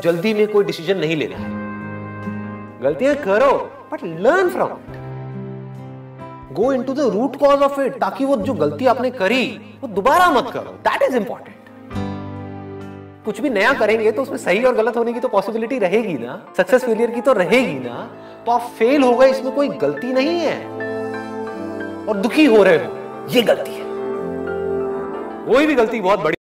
जल्दी में कोई डिसीज़न नहीं लेना है। गलतियाँ करो but learn from it go into the root cause of it ताकि वो जो गलती आपने करी, वो दोबारा मत करो। दैट इज़ इंपॉर्टेंट कुछ भी नया करेंगे तो उसमें सही और गलत होने की तो पॉसिबिलिटी रहेगी ना। सक्सेस फेलियर की तो रहेगी ना। तो आप फेल हो गए, इसमें कोई गलती नहीं है। और दुखी हो रहे हो, ये गलती है। कोई भी गलती बहुत बड़ी